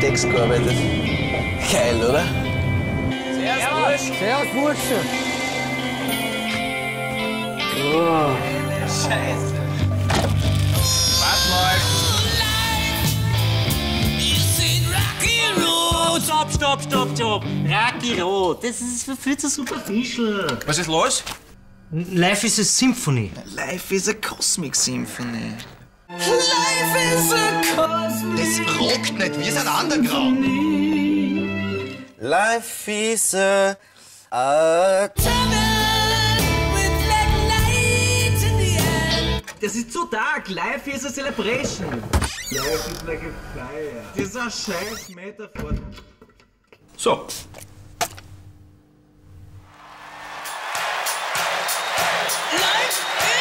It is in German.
Text gearbeitet. Geil, oder? Servus, Bursche. Stopp, stopp, stopp, stopp. Rocky Road, das ist für viel zu superficial. Was ist los? Life is a Symphony. Life is a Cosmic Symphony. Das rockt nicht, wir sind underground. Life is a... a Das ist zu dark. Life is a celebration. Life is like a fire. Dieser scheiß Metaphor. So. Life is